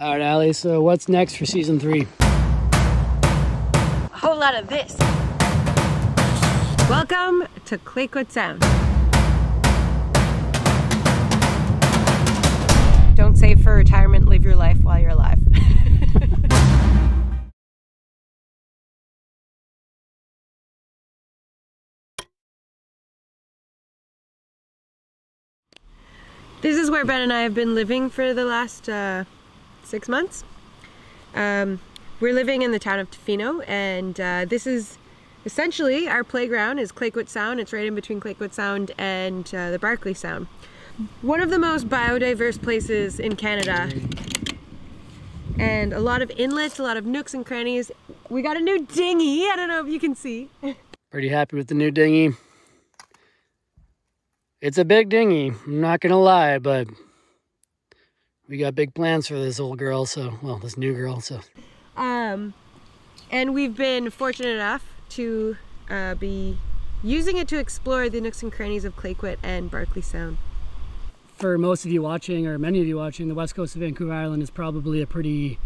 All right, Alie, so what's next for season three? A whole lot of this. Welcome to Clayoquot Sound. Don't save for retirement, live your life while you're alive. this is where Ben and I have been living for the last uh, six months. Um, we're living in the town of Tofino, and uh, this is essentially our playground is Clayoquot Sound. It's right in between Clayoquot Sound and uh, the Barkley Sound. One of the most biodiverse places in Canada, and a lot of inlets, a lot of nooks and crannies. We got a new dinghy. I don't know if you can see. Pretty happy with the new dinghy. It's a big dinghy, I'm not gonna lie, but we got big plans for this old girl, so, well, this new girl, so. Um, and we've been fortunate enough to uh, be using it to explore the nooks and crannies of Clayoquot and Barkley Sound. For most of you watching, or many of you watching, the west coast of Vancouver Island is probably a pretty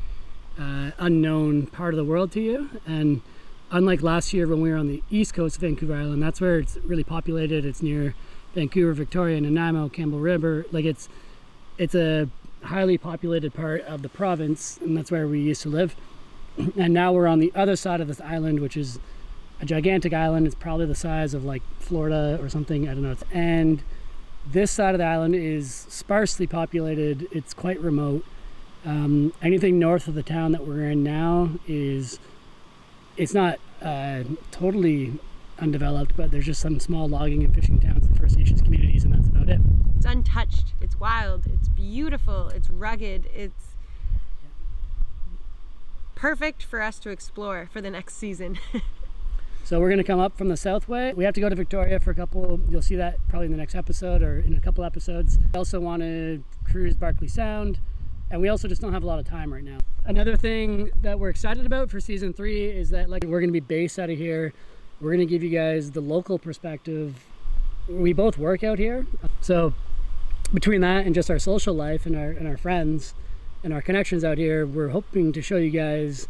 uh, unknown part of the world to you. And unlike last year when we were on the east coast of Vancouver Island, that's where it's really populated. It's near Vancouver, Victoria, Nanaimo, Campbell River. Like it's it's a highly populated part of the province, and that's where we used to live. And now we're on the other side of this island, which is a gigantic island. It's probably the size of like Florida or something. I don't know. And this side of the island is sparsely populated. It's quite remote. Um, anything north of the town that we're in now is it's not uh, totally undeveloped, but there's just some small logging and fishing towns and First Nations communities, and that's about it. It's untouched, it's wild, it's beautiful, it's rugged, it's perfect for us to explore for the next season. so we're going to come up from the south way. We have to go to Victoria for a couple, you'll see that probably in the next episode or in a couple episodes. I also want to cruise Barkley Sound, and we also just don't have a lot of time right now. Another thing that we're excited about for season three is that like we're going to be based out of here. We're going to give you guys the local perspective. We both work out here. So between that and just our social life and our, and our friends and our connections out here, we're hoping to show you guys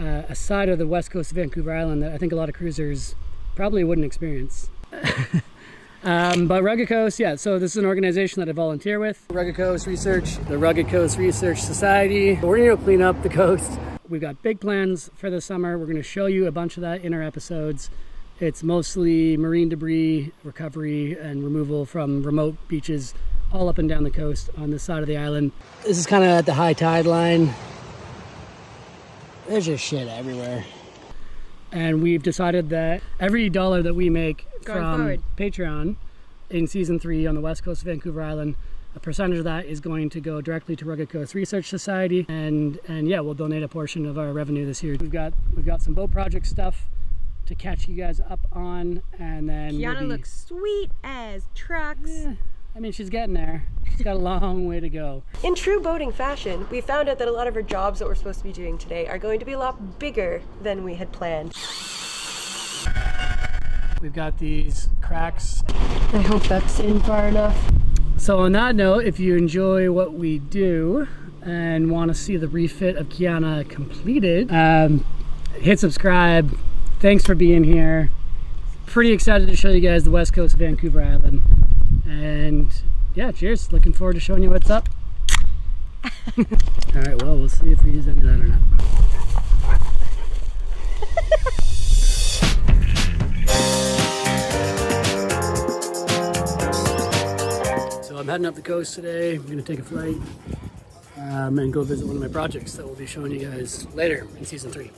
uh, a side of the west coast of Vancouver Island that I think a lot of cruisers probably wouldn't experience. um, but Rugged Coast, yeah, so this is an organization that I volunteer with. Rugged Coast Research, the Rugged Coast Research Society. We're gonna go clean up the coast. We've got big plans for the summer. We're gonna show you a bunch of that in our episodes. It's mostly marine debris recovery and removal from remote beaches all up and down the coast on this side of the island. This is kind of at the high tide line. There's just shit everywhere. And we've decided that every dollar that we make Going from forward. Patreon in season three on the west coast of Vancouver Island, a percentage of that is going to go directly to Rugged Coast Research Society, and and yeah, we'll donate a portion of our revenue this year. We've got we've got some boat project stuff to catch you guys up on, and then we'll be- looks sweet as trucks. Eh, I mean, she's getting there. She's got a long way to go. In true boating fashion, we found out that a lot of our jobs that we're supposed to be doing today are going to be a lot bigger than we had planned. We've got these cracks. I hope that's in far enough. So on that note, if you enjoy what we do and want to see the refit of Kiana completed, um, hit subscribe. Thanks for being here. Pretty excited to show you guys the west coast of Vancouver Island. And yeah, cheers. Looking forward to showing you what's up. All right, well, we'll see if we use any of that or not. So I'm heading up the coast today. I'm gonna take a flight um, and go visit one of my projects that we'll be showing you guys later in season three.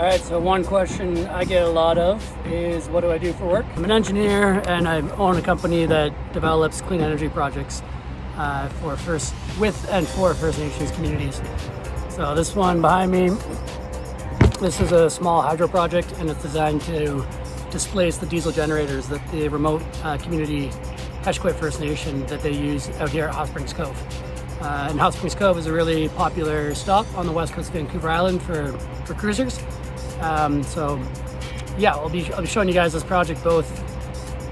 All right, so one question I get a lot of is what do I do for work? I'm an engineer and I own a company that develops clean energy projects uh, for first, with and for First Nations communities. So this one behind me, this is a small hydro project and it's designed to displace the diesel generators that the remote uh, community Hesquiaht First Nation that they use out here at Hot Springs Cove. Uh, and Hot Springs Cove is a really popular stop on the west coast of Vancouver Island for, for cruisers. Um, so, yeah, I'll be, I'll be showing you guys this project both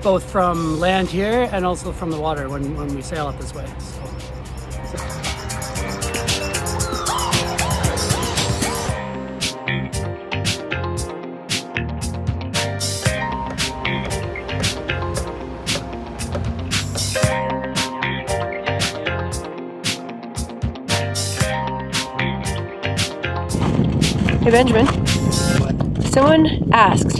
both from land here and also from the water when, when we sail up this way. So. Hey Benjamin, someone asked,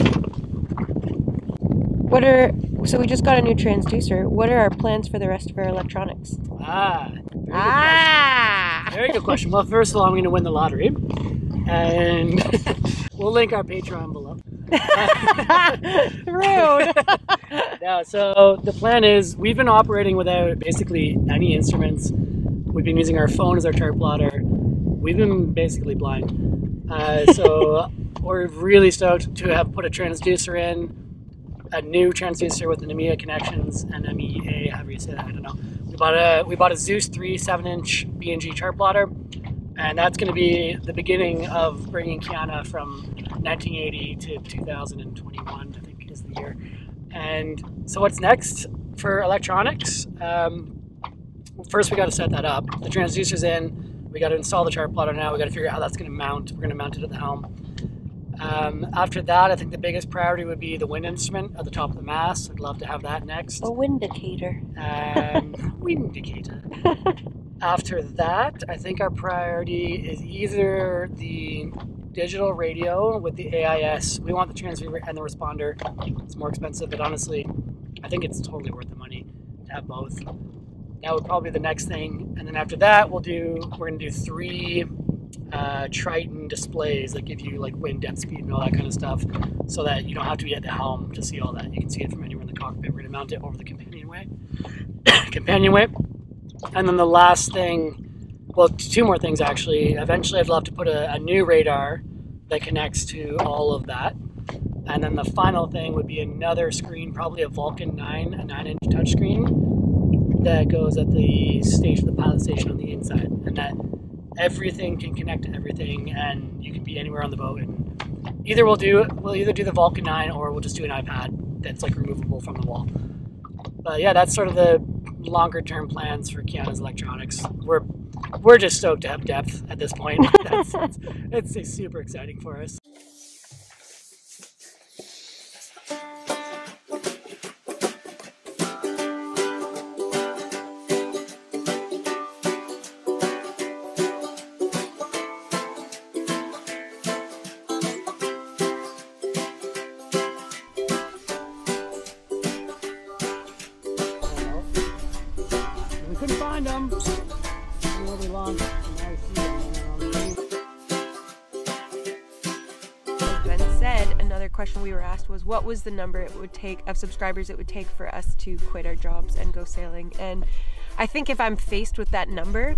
what are, so we just got a new transducer, what are our plans for the rest of our electronics? Ah, very good Ah! question. Very good question. Well, first of all, I'm going to win the lottery, and we'll link our Patreon below. Rude. Yeah, so the plan is we've been operating without basically any instruments. We've been using our phone as our chart plotter. We've been basically blind. Uh, so we're really stoked to have put a transducer in, a new transducer with the NMEA connections, and MEA, however you say that, I don't know. We bought a we bought a Zeus 3 7-inch B&G chart plotter, and that's going to be the beginning of bringing Kiana from 1980 to 2021, I think is the year. And so, what's next for electronics? Um, first, we got to set that up. The transducer's in. We got to install the chart plotter now. We got to figure out how that's going to mount. We're going to mount it at the helm. Um, after that, I think the biggest priority would be the wind instrument at the top of the mast. I'd love to have that next. a windicator. Um, wind indicator. After that, I think our priority is either the digital radio with the AIS. We want the transceiver and the responder. It's more expensive, but honestly, I think it's totally worth the money to have both. That would probably be the next thing, and then after that, we'll do. We're gonna do three uh, Triton displays that give you like wind, depth, speed, and all that kind of stuff, so that you don't have to be at the helm to see all that. You can see it from anywhere in the cockpit. We're gonna mount it over the companionway. companionway, and then the last thing, well, two more things actually. Eventually, I'd love to put a, a new radar that connects to all of that. And then the final thing would be another screen, probably a Vulcan 9, a 9 inch touchscreen that goes at the station, the pilot station on the inside. And that everything can connect to everything and you can be anywhere on the boat. And either we'll do we'll either do the Vulcan 9 or we'll just do an iPad that's like removable from the wall. But yeah, that's sort of the longer term plans for Kiana's electronics. We're we're just stoked to have depth at this point. That's, it's, it's super exciting for us. What was the number it would take of subscribers it would take for us to quit our jobs and go sailing? And I think if I'm faced with that number,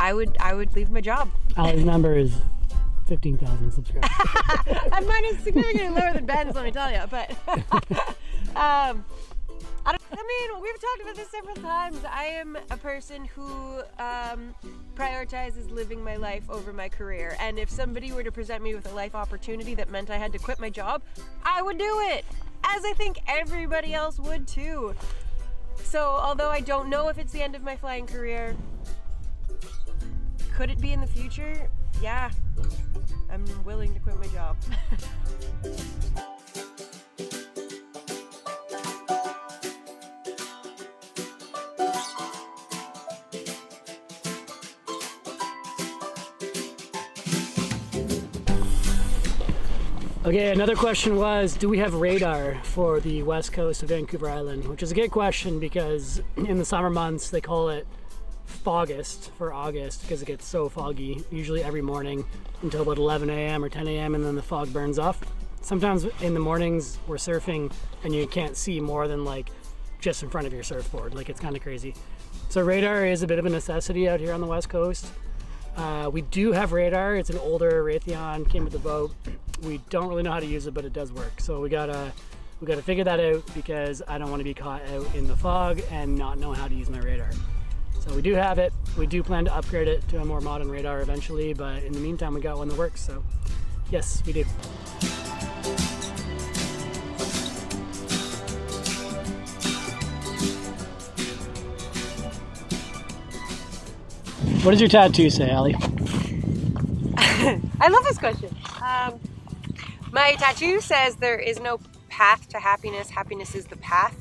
I would I would leave my job. Alie's number is 15,000 subscribers. And mine is significantly lower than Ben's, let me tell you. But um, I, mean, we've talked about this several times. I am a person who um, prioritizes living my life over my career. And if somebody were to present me with a life opportunity that meant I had to quit my job, I would do it. As I think everybody else would too. So, although I don't know if it's the end of my flying career, could it be in the future? Yeah, I'm willing to quit my job. Okay, another question was Do we have radar for the west coast of Vancouver Island? Which is a good question because in the summer months they call it Foggust for August because it gets so foggy, usually every morning until about 11 a.m. or 10 a.m., and then the fog burns off. Sometimes in the mornings we're surfing and you can't see more than like just in front of your surfboard. Like it's kind of crazy. So, radar is a bit of a necessity out here on the west coast. Uh, we do have radar. It's an older Raytheon, came with the boat. We don't really know how to use it, but it does work. So we gotta we got to figure that out because I don't want to be caught out in the fog and not know how to use my radar. So we do have it. We do plan to upgrade it to a more modern radar eventually, but in the meantime, we got one that works. So yes, we do. What does your tattoo say, Alie? I love this question. Um, my tattoo says there is no path to happiness, happiness is the path.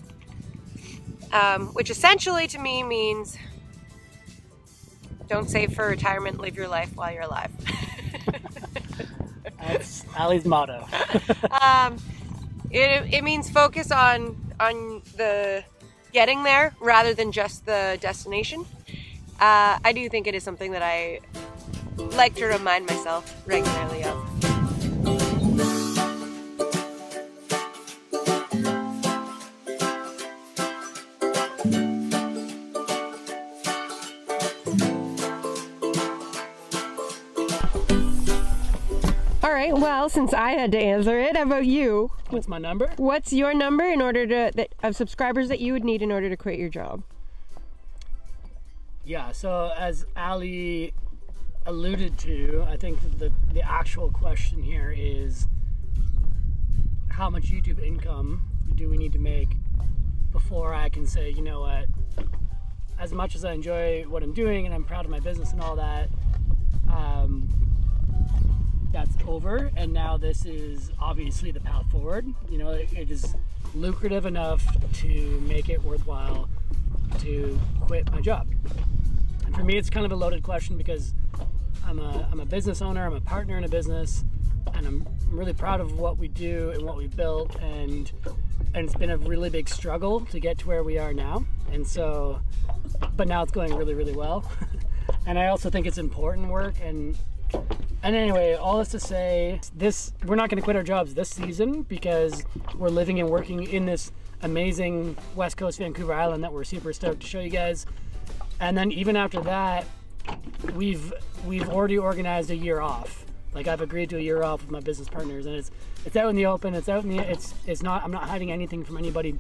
Um, which essentially to me means don't save for retirement, live your life while you're alive. That's Alie's motto. um, it, it means focus on on the getting there rather than just the destination. Uh, I do think it is something that I like to remind myself regularly of. Well, since I had to answer it, how about you? What's my number? What's your number in order to that, of subscribers that you would need in order to quit your job? Yeah, so as Alie alluded to, I think the the actual question here is how much YouTube income do we need to make before I can say, you know what, as much as I enjoy what I'm doing and I'm proud of my business and all that, um, that's over. And now this is obviously the path forward. You know, it, it is lucrative enough to make it worthwhile to quit my job. And for me, it's kind of a loaded question because I'm a, I'm a business owner, I'm a partner in a business, and I'm, I'm really proud of what we do and what we've built. And, and it's been a really big struggle to get to where we are now. And so, but now it's going really, really well. and I also think it's important work. And, and anyway, all this to say, this we're not going to quit our jobs this season because we're living and working in this amazing West Coast Vancouver Island that we're super stoked to show you guys. And then even after that, we've we've already organized a year off. Like I've agreed to a year off with my business partners, and it's it's out in the open. It's out in the it's it's not. I'm not hiding anything from anybody.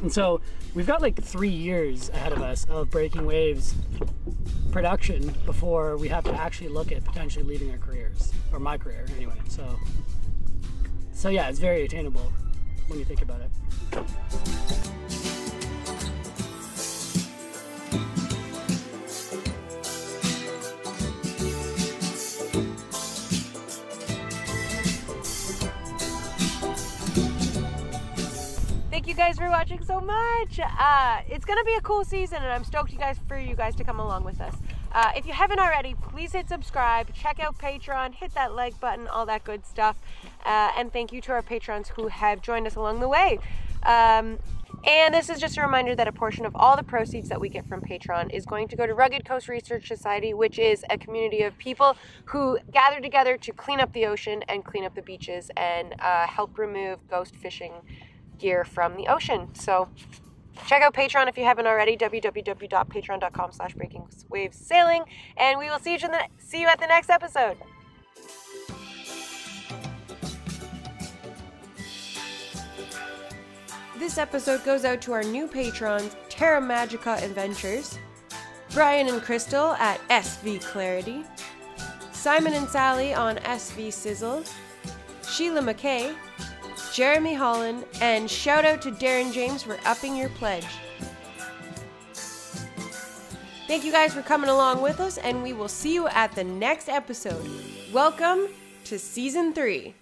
And so we've got like three years ahead of us of breaking waves production before we have to actually look at potentially leaving our careers or my career anyway. So so yeah, it's very attainable when you think about it. Guys for watching so much. Uh, it's gonna be a cool season, and I'm stoked you guys for you guys to come along with us. Uh, if you haven't already, please hit subscribe, check out Patreon, hit that like button, all that good stuff. Uh, and thank you to our patrons who have joined us along the way. Um, and this is just a reminder that a portion of all the proceeds that we get from Patreon is going to go to Rugged Coast Research Society, which is a community of people who gather together to clean up the ocean and clean up the beaches and uh, help remove ghost fishing gear from the ocean. So check out Patreon if you haven't already, www.patreon.com slash breaking waves sailing, and we will see you, in the, see you at the next episode. This episode goes out to our new patrons, Terra Magica Adventures, Brian and Crystal at SV Clarity, Simon and Sally on SV Sizzle, Sheila McKay, Jeremy Holland, and shout out to Darren James for upping your pledge. Thank you guys for coming along with us, and we will see you at the next episode. Welcome to season three.